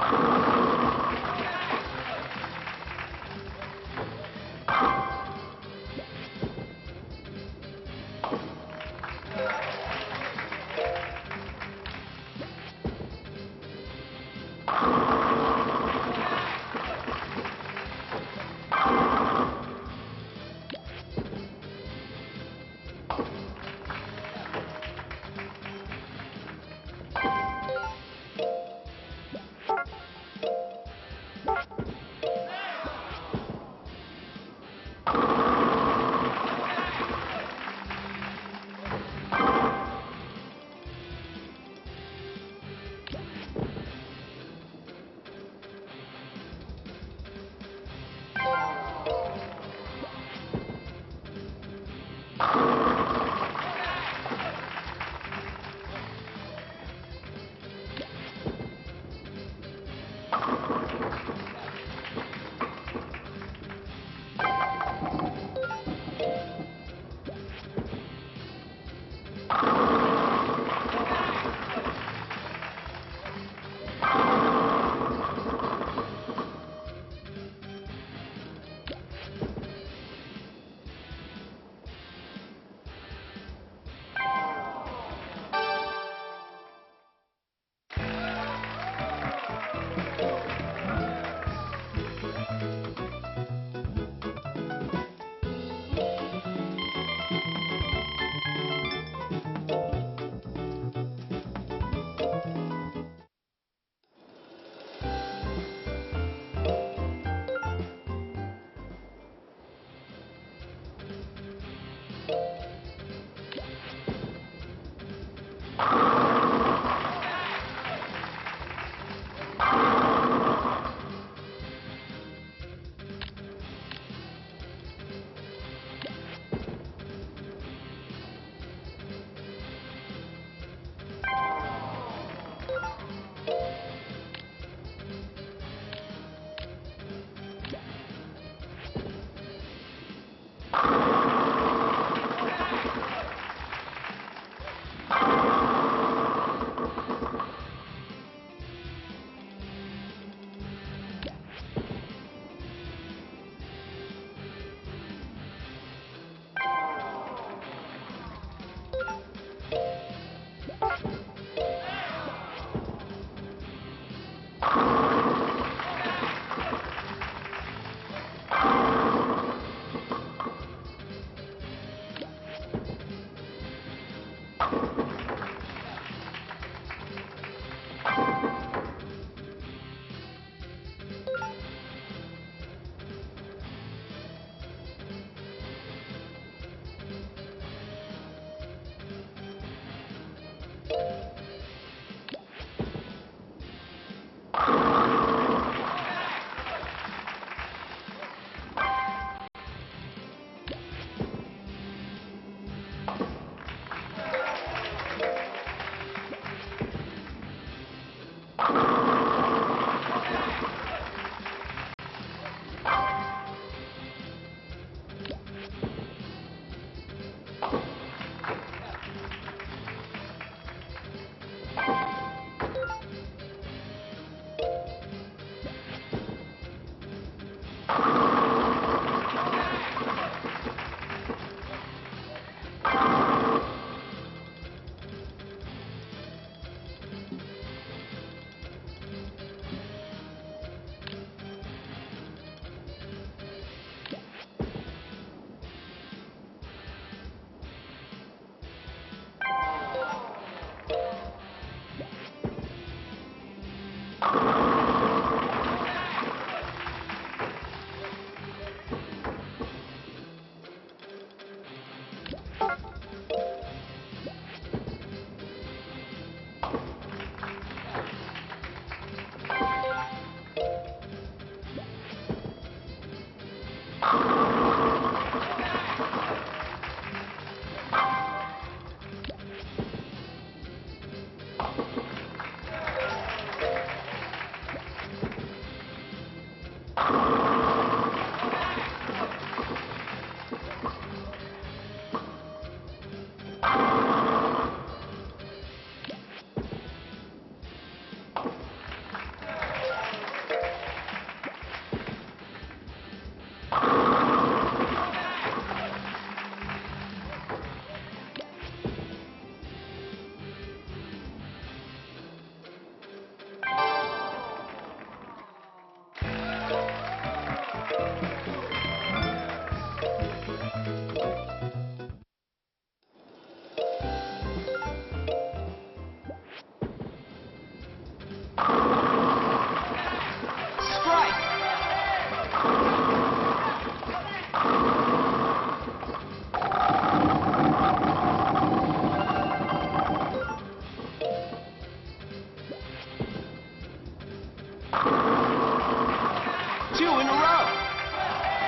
you.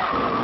Thank you.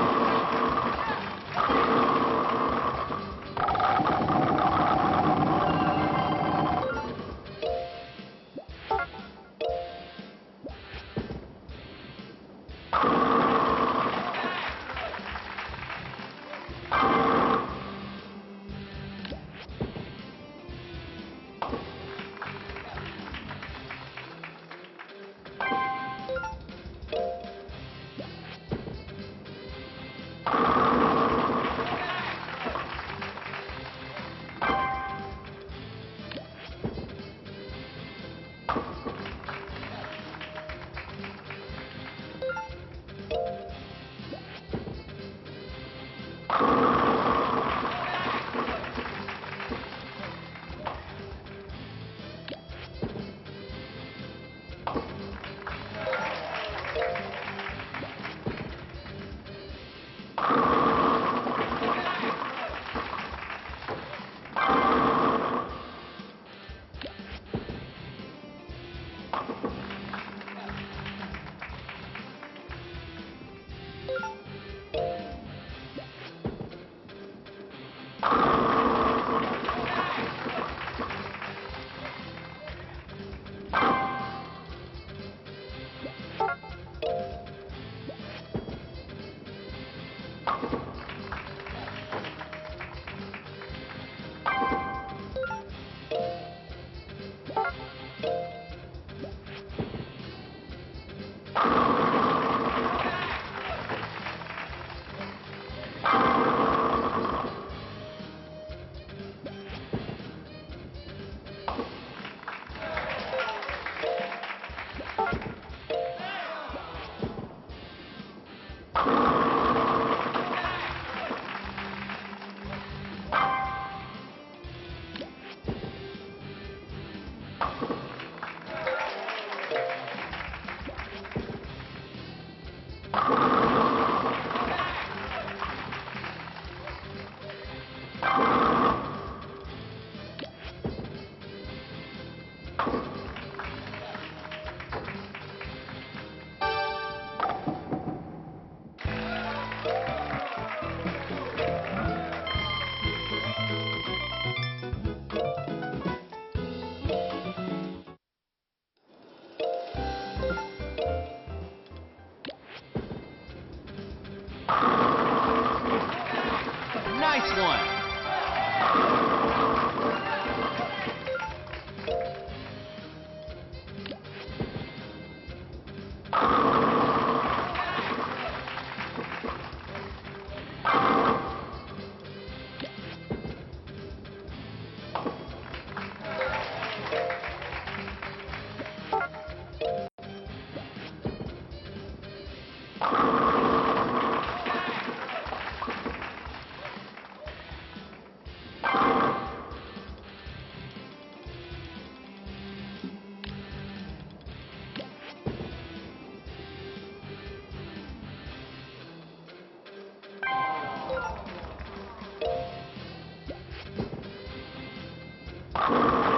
Oh.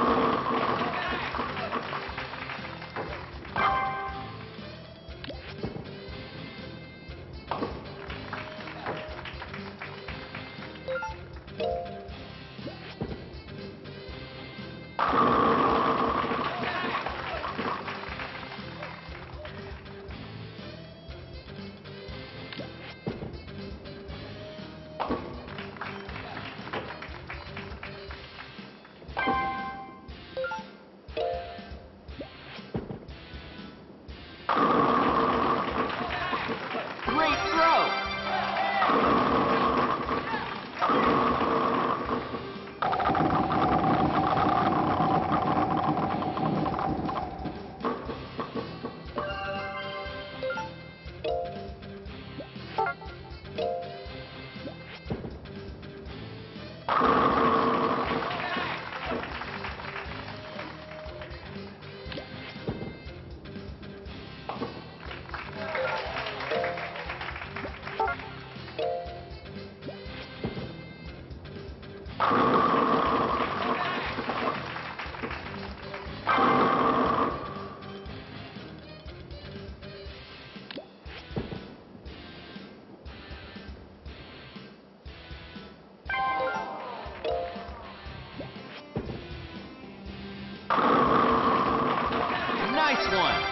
One.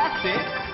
that's it.